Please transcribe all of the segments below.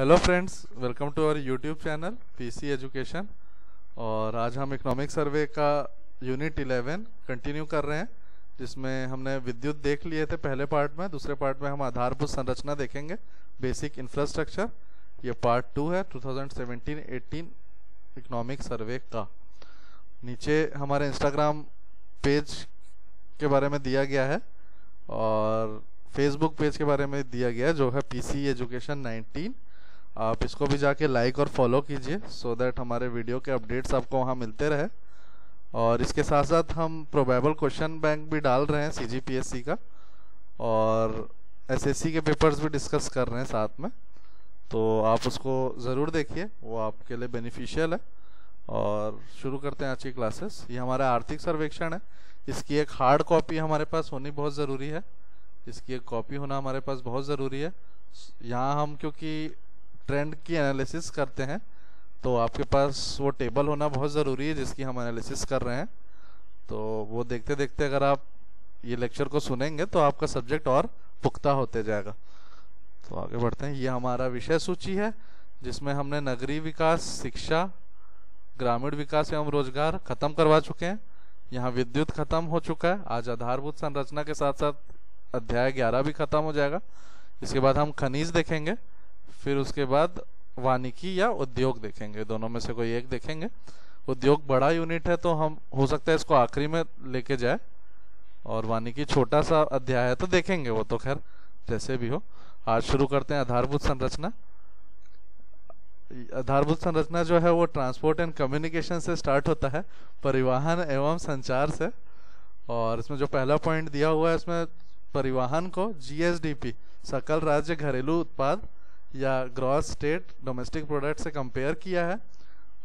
Hello friends welcome to our YouTube channel PC education और आज हम इकोनॉमिक सर्वे का यूनिट 11 कंटिन्यू कर रहे हैं, जिसमें हमने विद्युत देख लिए थे पहले पार्ट में, दूसरे पार्ट में हम आधारभूत संरचना देखेंगे बेसिक इंफ्रास्ट्रक्चर ये पार्ट टू है 2017-18 इकोनॉमिक सर्वे का। नीचे हमारे इंस्टाग्राम पेज के बारे में दिया गया है, और फेसबुक पेज के बारे में दिया गया है, जो है पीसी एजुकेशन 19 आप इसको भी जाके लाइक और फॉलो कीजिए सो दैट हमारे वीडियो के अपडेट्स आपको वहाँ मिलते रहे। और इसके साथ साथ हम प्रोबेबल क्वेश्चन बैंक भी डाल रहे हैं सीजीपीएससी का, और एसएससी के पेपर्स भी डिस्कस कर रहे हैं साथ में। तो आप उसको ज़रूर देखिए, वो आपके लिए बेनिफिशियल है। और शुरू करते हैं आज की क्लासेस ये हमारा आर्थिक सर्वेक्षण है। इसकी एक हार्ड कॉपी हमारे पास होनी बहुत ज़रूरी है। इसकी एक कॉपी होना हमारे पास बहुत ज़रूरी है। यहाँ हम, क्योंकि ट्रेंड की एनालिसिस करते हैं तो आपके पास वो टेबल होना बहुत ज़रूरी है जिसकी हम एनालिसिस कर रहे हैं। तो वो देखते देखते अगर आप ये लेक्चर को सुनेंगे तो आपका सब्जेक्ट और पुख्ता होते जाएगा। तो आगे बढ़ते हैं। ये हमारा विषय सूची है, जिसमें हमने नगरीय विकास, शिक्षा, ग्रामीण विकास एवं रोज़गार खत्म करवा चुके हैं। यहाँ विद्युत खत्म हो चुका है। आज आधारभूत संरचना के साथ साथ अध्याय ग्यारह भी खत्म हो जाएगा। इसके बाद हम खनिज देखेंगे। फिर उसके बाद वानिकी या उद्योग देखेंगे। दोनों में से कोई एक देखेंगे। उद्योग बड़ा यूनिट है तो हम, हो सकता है इसको आखिरी में लेके जाए और वानिकी छोटा सा अध्याय है तो देखेंगे वो तो खैर, जैसे भी हो। आज शुरू करते हैं आधारभूत संरचना। आधारभूत संरचना जो है वो ट्रांसपोर्ट एंड कम्युनिकेशन से स्टार्ट होता है, परिवहन एवं संचार से। और इसमें जो पहला पॉइंट दिया हुआ है, इसमें परिवहन को जीएसडीपी सकल राज्य घरेलू उत्पाद या ग्रॉस स्टेट डोमेस्टिक प्रोडक्ट से कंपेयर किया है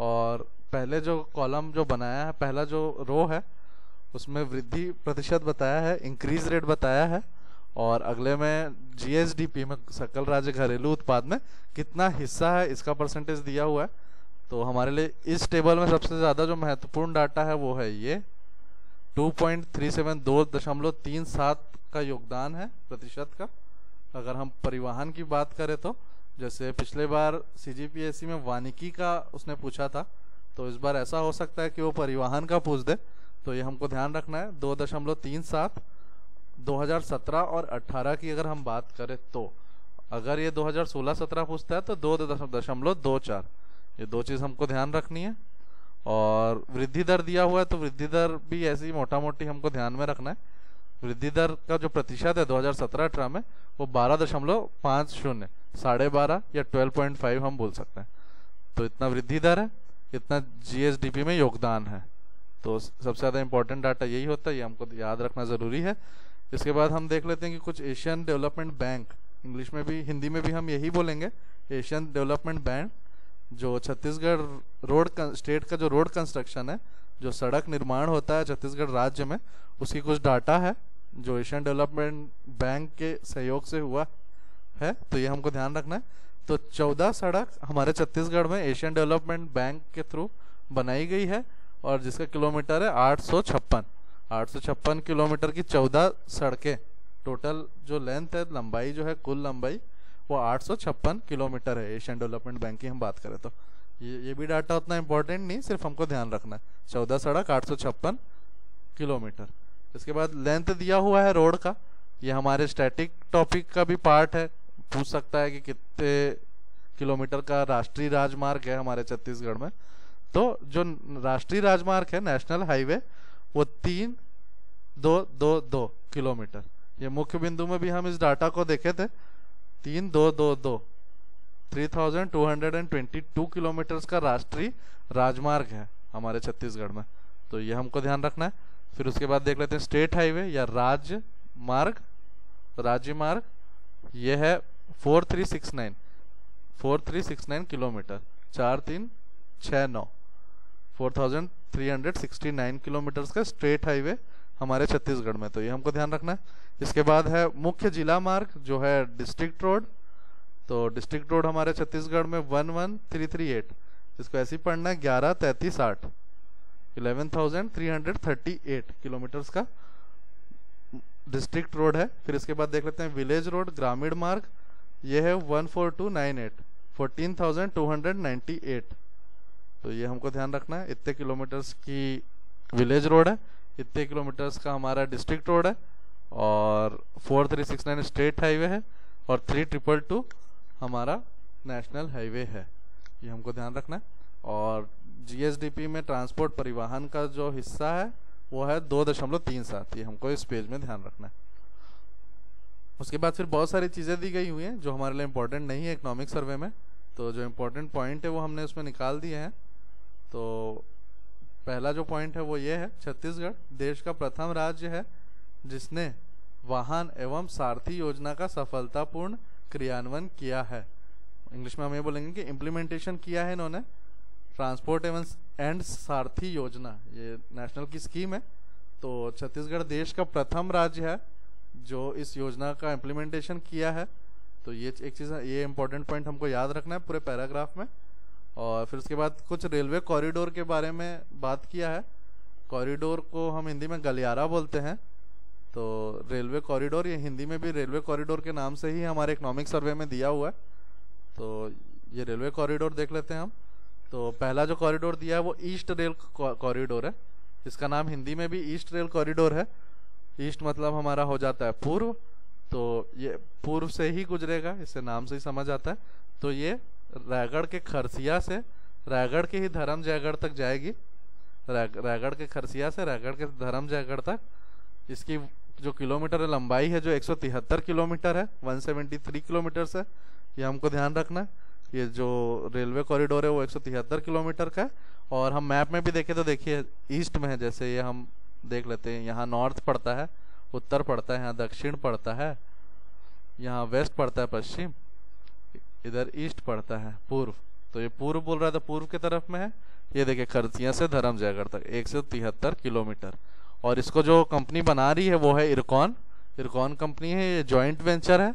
और पहले जो कॉलम जो बनाया है, पहला जो रो है, उसमें वृद्धि प्रतिशत बताया है इंक्रीज रेट बताया है और अगले में जीएसडीपी में सकल राज्य घरेलू उत्पाद में कितना हिस्सा है, इसका परसेंटेज दिया हुआ है। तो हमारे लिए इस टेबल में सबसे ज़्यादा जो महत्वपूर्ण डाटा है, वो है ये। 2.37 दो दशमलव तीन सात का योगदान है प्रतिशत का। अगर हम परिवहन की बात करें तो जैसे पिछले बार सी में वानिकी का उसने पूछा था तो इस बार ऐसा हो सकता है कि वो परिवहन का पूछ दे। तो ये हमको ध्यान रखना है, दो दशमलव तीन सात 2017 और 18 की अगर हम बात करें तो अगर ये 2016-17 पूछता है तो दो दशमलव दो चार। ये दो चीज़ हमको ध्यान रखनी है, और वृद्धि दर दिया हुआ है तो वृद्धि दर भी ऐसी मोटा मोटी हमको ध्यान में रखना है। वृद्धि दर का जो प्रतिशत है 2017-18 में, वो बारह दशमलव पाँच शून्य। साढ़े बारह या ट्वेल्व पॉइंट फाइव हम बोल सकते हैं। तो इतना वृद्धि दर है, इतना जीएसडीपी में योगदान है। तो सबसे ज़्यादा इंपॉर्टेंट डाटा यही होता है, ये हमको याद रखना ज़रूरी है। इसके बाद हम देख लेते हैं कि कुछ एशियन डेवलपमेंट बैंक इंग्लिश में भी हिंदी में भी हम यही बोलेंगे। एशियन डेवलपमेंट बैंक जो छत्तीसगढ़ रोड स्टेट का जो रोड कंस्ट्रक्शन है, जो सड़क निर्माण होता है छत्तीसगढ़ राज्य में, उसकी कुछ डाटा है, जो एशियन डेवलपमेंट बैंक के सहयोग से हुआ। है? तो ये हमको ध्यान रखना है। तो चौदह सड़क हमारे छत्तीसगढ़ में एशियन डेवलपमेंट बैंक के थ्रू बनाई गई है और जिसका किलोमीटर है आठ सौ छप्पन। आठ सौ छप्पन किलोमीटर की चौदह सड़कें। टोटल जो लेंथ है, लंबाई जो है, कुल लंबाई, वो आठ सौ छप्पन किलोमीटर है एशियन डेवलपमेंट बैंक की हम बात करें तो। ये ये भी डाटा उतना इम्पोर्टेंट नहीं, सिर्फ़ हमको ध्यान रखना है। चौदह सड़क, आठ सौ छप्पन किलोमीटर। इसके बाद लेंथ दिया हुआ है रोड का। ये हमारे स्टैटिक टॉपिक का भी पार्ट है। पूछ सकता है कि कितने किलोमीटर का राष्ट्रीय राजमार्ग है हमारे छत्तीसगढ़ में? तो जो राष्ट्रीय राजमार्ग है, नेशनल हाईवे, वो तीन, दो दो दो किलोमीटर। ये मुख्य बिंदु में भी हम इस डाटा को देखे थे। तीन, दो दो दो। 3222 किलोमीटर का राष्ट्रीय राजमार्ग है हमारे छत्तीसगढ़ में। तो ये हमको ध्यान रखना है। फिर उसके बाद देख लेते हैं, स्टेट हाईवे या राज्य मार्ग राज्य मार्ग ये है 4369 4369 किलोमीटर, चार तीन छः नौ 4369 किलोमीटर का स्ट्रेट हाईवे हमारे छत्तीसगढ़ में। तो ये हमको ध्यान रखना है। इसके बाद है मुख्य जिला मार्ग, जो है डिस्ट्रिक्ट रोड। तो डिस्ट्रिक्ट रोड हमारे छत्तीसगढ़ में one one three three eight. इसको ऐसे ही पढ़ना है, ग्यारह तैतीस आठ, eleven thousand three hundred thirty eight kilometres का डिस्ट्रिक्ट रोड है। फिर इसके बाद देख लेते हैं, विलेज रोड, ग्रामीण मार्ग ये है one four two nine eight 14,298 तो ये हमको ध्यान रखना है इतने किलोमीटर्स की विलेज रोड है इतने किलोमीटर्स का हमारा डिस्ट्रिक्ट रोड है और four three six nine state highway है और थ्री ट्रिपल टू हमारा नेशनल हाईवे है। ये हमको ध्यान रखना है। और जीएसडीपी में ट्रांसपोर्ट परिवहन का जो हिस्सा है वो है दो दशमलव तीन सात ये हमको इस पेज में ध्यान रखना है। उसके बाद फिर बहुत सारी चीज़ें दी गई हुई हैं जो हमारे लिए इम्पोर्टेंट नहीं है इकोनॉमिक सर्वे में। तो जो इम्पोर्टेंट पॉइंट है वो हमने उसमें निकाल दिए हैं। तो पहला जो पॉइंट है वो ये है, छत्तीसगढ़ देश का प्रथम राज्य है जिसने वाहन एवं सारथी योजना का सफलतापूर्ण क्रियान्वयन किया है। इंग्लिश में हम ये बोलेंगे कि इम्प्लीमेंटेशन किया है इन्होंने। ट्रांसपोर्ट एवं एंड सारथी योजना, ये नेशनल की स्कीम है। तो छत्तीसगढ़ देश का प्रथम राज्य है। जो इस योजना का इम्प्लीमेंटेशन किया है तो ये एक चीज़, ये इम्पोर्टेंट पॉइंट हमको याद रखना है पूरे पैराग्राफ में। और फिर उसके बाद कुछ रेलवे कॉरिडोर के बारे में बात किया है। कॉरिडोर को हम हिंदी में गलियारा बोलते हैं। तो रेलवे कॉरिडोर ये हिंदी में भी रेलवे कॉरिडोर के नाम से ही हमारे इकोनॉमिक सर्वे में दिया हुआ है। तो ये रेलवे कॉरिडोर देख लेते हैं हम। तो पहला जो कॉरिडोर दिया है वो ईस्ट रेल कॉरिडोर है। इसका नाम हिंदी में भी ईस्ट रेल कॉरिडोर है। ईस्ट मतलब हमारा हो जाता है पूर्व तो ये पूर्व से ही गुजरेगा इससे नाम से ही समझ आता है। तो ये रायगढ़ के खरसिया से, रायगढ़ के ही धर्म जयगढ़ तक जाएगी। रायगढ़ के खरसिया से, रायगढ़ के धर्म जयगढ़ तक। इसकी जो किलोमीटर लंबाई है जो एक सौ तिहत्तर किलोमीटर है 173 किलोमीटर से। ये हमको ध्यान रखना है, ये जो रेलवे कॉरिडोर है वो एक सौ तिहत्तर किलोमीटर का है। और हम मैप में भी देखें तो देखिए, ईस्ट में है, जैसे ये हम देख लेते हैं, यहाँ नॉर्थ पड़ता है, उत्तर पड़ता है, यहाँ दक्षिण पड़ता है, यहाँ वेस्ट पड़ता है, पश्चिम, इधर ईस्ट पड़ता है, पूर्व। तो ये पूर्व बोल रहा है तो पूर्व की तरफ़ में है। ये देखिए खरसिया से धर्म जयगढ़ तक, एक सौ तिहत्तर किलोमीटर। और इसको जो कंपनी बना रही है वो है इरकॉन। इरकॉन कंपनी है, ये जॉइंट वेंचर है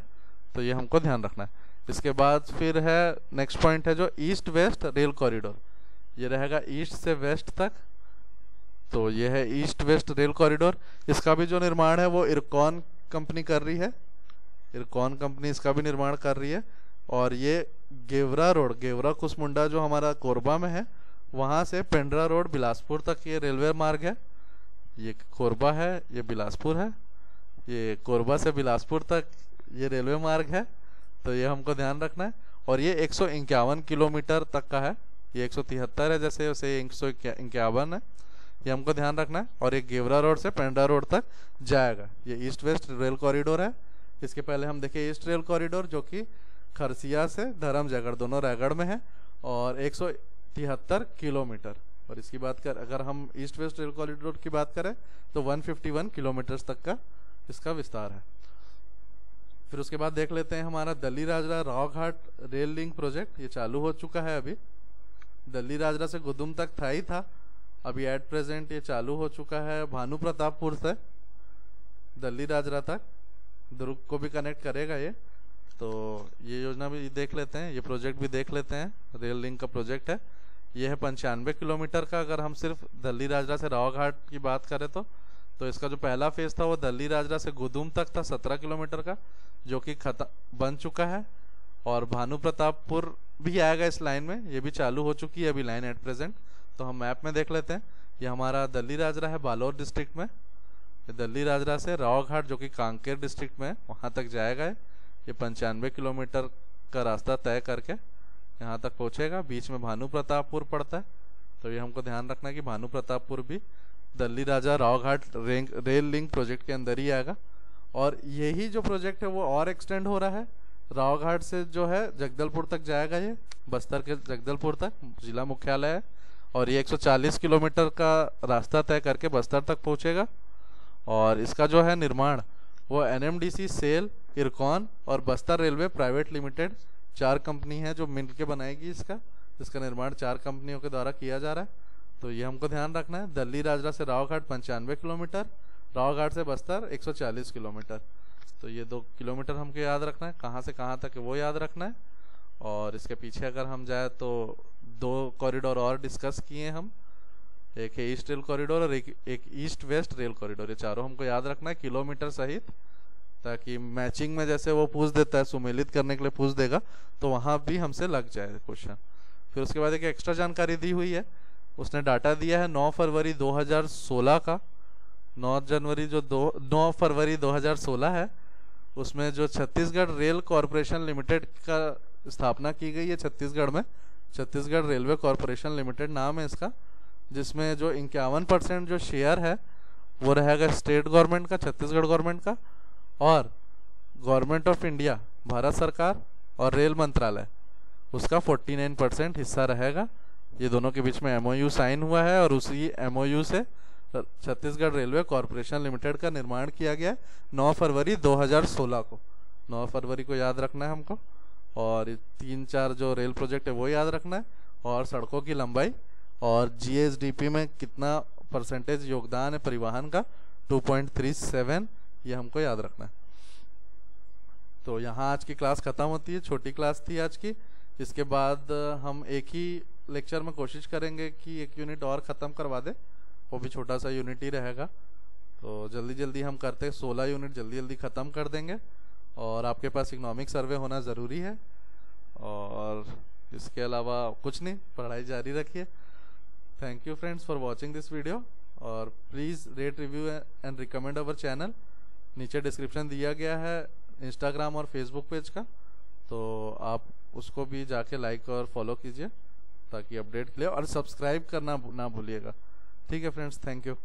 तो ये हमको ध्यान रखना है। इसके बाद फिर है नेक्स्ट पॉइंट है जो ईस्ट वेस्ट रेल कॉरिडोर ये रहेगा ईस्ट से वेस्ट तक तो ये है ईस्ट वेस्ट रेल कॉरिडोर। इसका भी जो निर्माण है, वो इरकॉन कंपनी कर रही है। इरकॉन कंपनी इसका भी निर्माण कर रही है। और ये गेवरा रोड, गेवरा कुसमुंडा जो हमारा कोरबा में है, वहाँ से पेंड्रा रोड बिलासपुर तक ये रेलवे मार्ग है। ये कोरबा है, ये बिलासपुर है। ये कोरबा से बिलासपुर तक ये रेलवे मार्ग है। तो ये हमको ध्यान रखना है। और ये एक सौ इक्यावन किलोमीटर तक का है। ये एक सौ तिहत्तर है, जैसे उसे एक है। ये हमको ध्यान रखना है। और ये गेवरा रोड से पेंडा रोड तक जाएगा। ये ईस्ट वेस्ट रेल कॉरिडोर है। इसके पहले हम देखे ईस्ट रेल कॉरिडोर, जो कि खरसिया से धर्म जगड़ दोनों रायगढ़ में है और एक सौ तिहत्तर किलोमीटर। और इसकी बात कर, अगर हम ईस्ट वेस्ट रेल कॉरिडोर की बात करें तो 151 किलोमीटर तक का इसका विस्तार है। फिर उसके बाद देख लेते हैं हमारा Dalli Rajhara Rowghat rail link project. ये चालू हो चुका है अभी। दल्ली राजरा से गुदुम तक था ही था। अभी एट प्रेजेंट ये चालू हो चुका है। भानु प्रतापपुर से, दल्ली राजरा तक, दुर्ग को भी कनेक्ट करेगा ये। तो ये योजना भी देख लेते हैं, ये प्रोजेक्ट भी देख लेते हैं। रेल लिंक का प्रोजेक्ट है। ये है पंचानवे किलोमीटर का, अगर हम सिर्फ़ दल्ली राजरा से रावघाट की बात करें तो। तो इसका जो पहला फ़ेज़ था वो दल्ली राजरा से गुदुम तक था, सत्रह किलोमीटर का, जो कि खत्म बन चुका है। और भानु प्रतापपुर भी आएगा इस लाइन में, ये भी चालू हो चुकी है अभी लाइन एट प्रेजेंट तो हम मैप में देख लेते हैं। ये हमारा दल्ली राजरा है बालोर डिस्ट्रिक्ट में। ये दल्ली राजरा से रावघाट, जो कि कांकेर डिस्ट्रिक्ट में है, वहाँ तक जाएगा ये। पंचानवे किलोमीटर का रास्ता तय करके यहाँ तक पहुँचेगा। बीच में भानु प्रतापपुर पड़ता है। तो ये हमको ध्यान रखना है कि भानु प्रतापपुर भी Dalli Raja Rowghat rail link project के अंदर ही आएगा। और यही जो प्रोजेक्ट है, वो और एक्सटेंड हो रहा है। रावघाट से जो है जगदलपुर तक जाएगा ये, बस्तर के जगदलपुर तक, जिला मुख्यालय है। और ये 140 किलोमीटर का रास्ता तय करके बस्तर तक पहुंचेगा। और इसका जो है निर्माण, वो एनएमडीसी, सेल, इरकॉन और बस्तर रेलवे प्राइवेट लिमिटेड, चार कंपनी है जो मिल के बनाएगी इसका इसका निर्माण चार कंपनियों के द्वारा किया जा रहा है। तो ये हमको ध्यान रखना है। दिल्ली राजरा से रावघाट पंचानवे किलोमीटर, रावघाट से बस्तर 140 किलोमीटर। तो ये दो किलोमीटर हमको याद रखना है। कहाँ से कहाँ तक वो याद रखना है। और इसके पीछे अगर हम जाए तो दो कॉरिडोर और डिस्कस किए हम। एक है ईस्ट रेल कॉरिडोर और एक एक ईस्ट वेस्ट रेल कॉरिडोर ये चारों हमको याद रखना है किलोमीटर सहित, ताकि मैचिंग में जैसे वो पूछ देता है, सुमेलित करने के लिए पूछ देगा तो वहाँ भी हमसे लग जाए क्वेश्चन फिर उसके बाद एक एक्स्ट्रा जानकारी दी हुई है। उसने डाटा दिया है 9 फरवरी 2016 का। 9 जनवरी जो दो 9 फरवरी 2016 है, उसमें जो छत्तीसगढ़ रेल कॉरपोरेशन लिमिटेड का स्थापना की गई है छत्तीसगढ़ में छत्तीसगढ़ रेलवे कॉरपोरेशन लिमिटेड नाम है इसका, जिसमें जो इक्यावन परसेंट जो शेयर है, वो रहेगा स्टेट गवर्नमेंट का, छत्तीसगढ़ गवर्नमेंट का, और गवर्नमेंट ऑफ़ इंडिया, भारत सरकार और रेल मंत्रालय। उसका 49 परसेंट हिस्सा रहेगा। ये दोनों के बीच में एमओयू साइन हुआ है, और उसी एमओयू से छत्तीसगढ़ रेलवे कॉरपोरेशन लिमिटेड का निर्माण किया गया है 9 फरवरी 2016 को। 9 फरवरी को याद रखना है हमको। और तीन चार जो रेल प्रोजेक्ट है वो याद रखना है, और सड़कों की लंबाई, और जीएसडीपी में कितना परसेंटेज योगदान है परिवहन का 2.37 ये हमको याद रखना है। तो यहाँ आज की क्लास ख़त्म होती है, छोटी क्लास थी आज की। इसके बाद हम एक ही लेक्चर में कोशिश करेंगे कि एक यूनिट और ख़त्म करवा दे, वो भी छोटा सा यूनिट ही रहेगा। तो जल्दी जल्दी हम करते सोलह यूनिट जल्दी जल्दी ख़त्म कर देंगे। और आपके पास इकोनॉमिक सर्वे होना ज़रूरी है। और इसके अलावा कुछ नहीं, पढ़ाई जारी रखिए। Thank you friends for watching this video और please rate review and recommend our channel नीचे डिस्क्रिप्शन दिया गया है इंस्टाग्राम और फेसबुक पेज का। तो आप उसको भी जाके लाइक और फॉलो कीजिए ताकि अपडेट के लिए और सब्सक्राइब करना ना भूलिएगा। ठीक है फ्रेंड्स थैंक यू